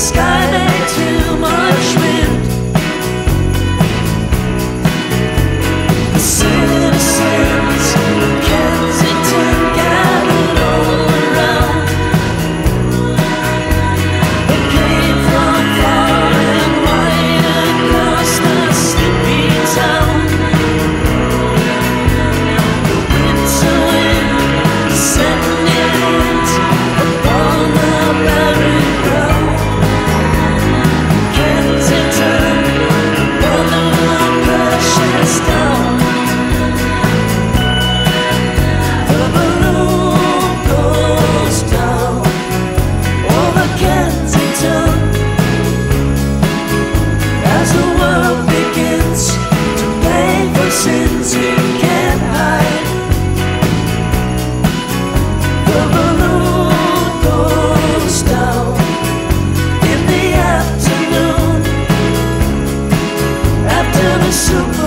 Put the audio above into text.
sky. Super.